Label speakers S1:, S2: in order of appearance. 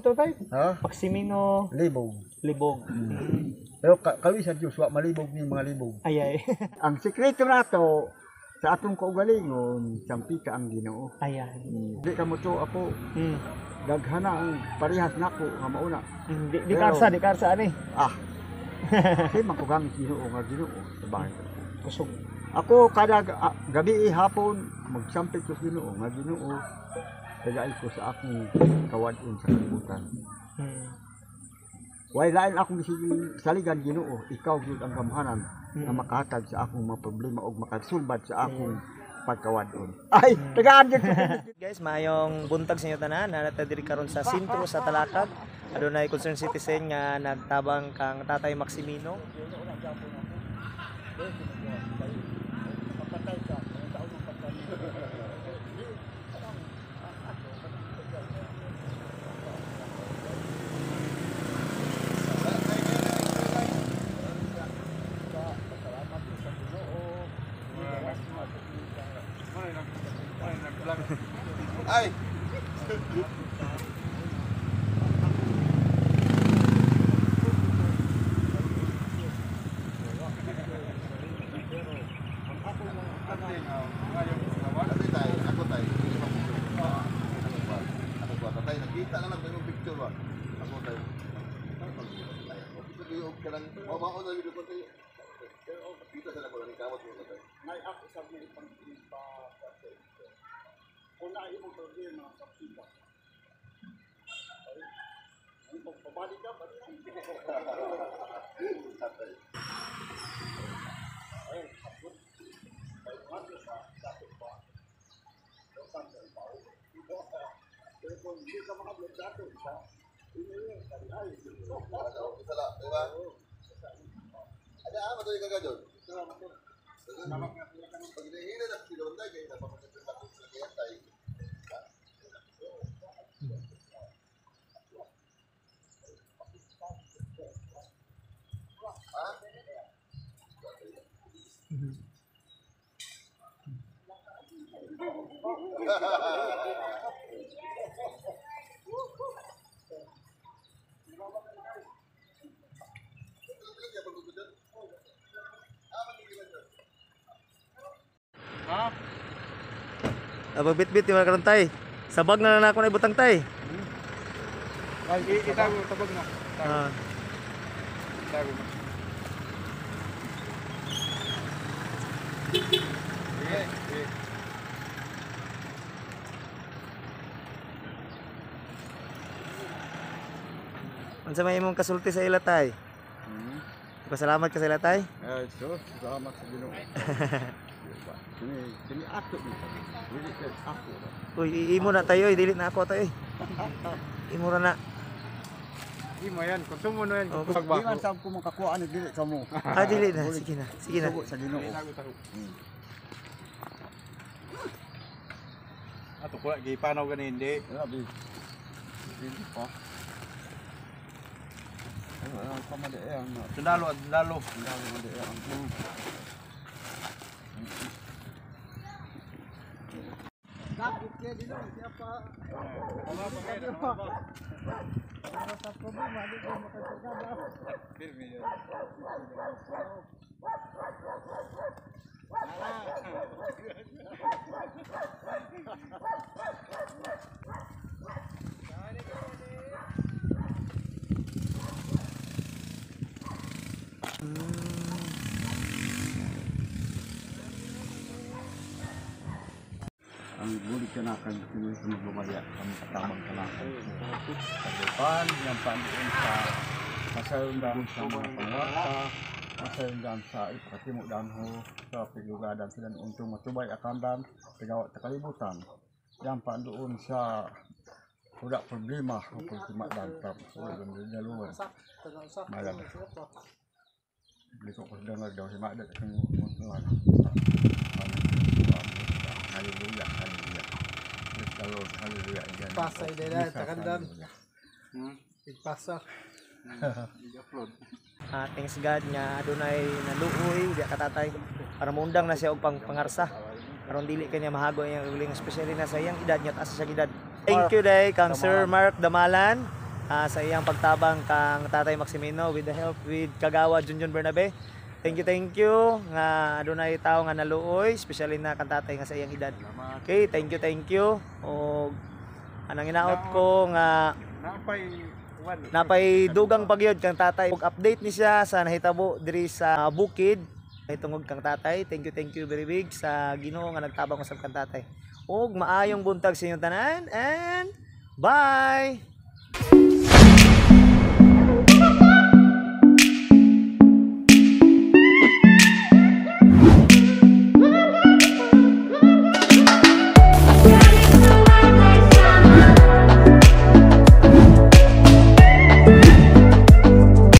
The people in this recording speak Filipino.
S1: Mo to tayo?
S2: Ha?
S1: Paksimino,
S2: Libog.
S1: libog.
S2: Pero ka kami sa Diyos, wa malibog ni mga libog.
S1: Ay ay.
S2: Ang sikreto nato sa atong kaugalingon, sampika ang Ginoo.
S1: Ayan.
S2: Di ka mo to ako
S1: Hmm.
S2: daghana ang parehas nako nga mauna.
S1: Hmm, Di, di
S2: Pero-
S1: karsa, di karsa ani.
S2: Ah. Kay makugang Ginoo nga Ginoo sa bahay.
S1: Kusog.
S2: Ako kada ga- ah, gabi hapon magsampik ko sa Ginoo nga Ginoo. Tagay ko sa akong kawadon sa kalibutan.
S1: Hmm.
S2: Way lain akong bisig saligan Ginoo, ikaw gyud ang gamhanan
S1: Hmm.
S2: na makahatag sa akong mga problema o makasulbad sa akong pagkawadon. Ay, tagaan gyud.
S1: Guys, mayong buntag sa inyo tanan. Nanata diri karon sa sentro sa Talakag. Adunay concerned citizen nga nagtabang kang Tatay Maximino.
S3: Ay! Ako tayo, ako tayo. Ako nakita na lang yung picture ba? Ako tayo. Sige, og ka lang. Mamaon na video ko tayo. Kita sa lang ko lang mo tatay. Isa lang, di ba? Ada apa yang kagak Pag hinihina na sila banda, kaya napapaganda sa kung sila kaya tayo.
S1: Aba bit-bit yung karon tay. Sabag na na ako na ibutang tay.
S4: Ay, itago, tabag na.
S1: Ah.
S4: Itago. Sige, sige.
S1: Unsa may imong kasulti sa ila tay? Pasalamat ka sa ila tay.
S2: Ay, so, salamat sa Ginoo. Kini kini ato ni. Dili ako.
S1: Uy, i- imo na tayo, dili na ako tayo. Imo ra na.
S4: Di mo yan, konsumo na yan.
S1: Oh,
S2: Di man sa ko makakuha ni dili ka mo.
S1: Ah, dili na. Sige na. Sige na.
S2: Sugo sa Ginoo.
S4: Tago. Ato ko, gipanaw ganin, hindi.
S2: Grabe. Dili pa. Ano kamadayan na.
S4: Sundalo, at sundalo.
S2: Ang dami kamadayan. Sakit kaya dilo, kaya pa. Sa problema, di ko makasagada. Ang bulit ka na kan kini sa lumaya ang tamang kalakan. Kadupan, yung pandoon sa masayundan sa mga pangwata, masayundan sa ipakatimo ho sa pilugadan sila untong matubay akandan, pigawa sa kalibutan. Yan pandoon sa wala problema o pagtimadan tapos wala yung daluan. Malam. Hindi ko kasdangar daw si Madat kung muntuan. Hallelujah, hallelujah. Praise the Lord, hallelujah. Ayan.
S5: Pasay din na,
S2: Jesus,
S5: takandan.
S2: hallelujah.
S5: Ipasa.
S4: I-upload.
S1: Ah, thanks God nga adunay naluoy di katatay para maundang na siya og pang pangarsa. Karon dili kanya mahago ang uling especially na sa iyang edad niya asa sa edad. Thank you day kang Sir Mark Damalan ah, sa iyang pagtabang kang Tatay Maximino with the help with Kagawa Junjun Bernabe. Thank you, thank you nga adunay tao nga naluoy, especially na kang tatay nga sa iyang edad. Okay, thank you, thank you. O anang inaot ko nga
S4: Napay
S1: napay dugang pagyod kang tatay. Ug update ni siya sa nahitabo diri sa bukid tungod kang tatay. Thank you, thank you very big sa Ginoo nga nagtabang usab kang tatay. Ug maayong buntag sa inyong tanan and bye.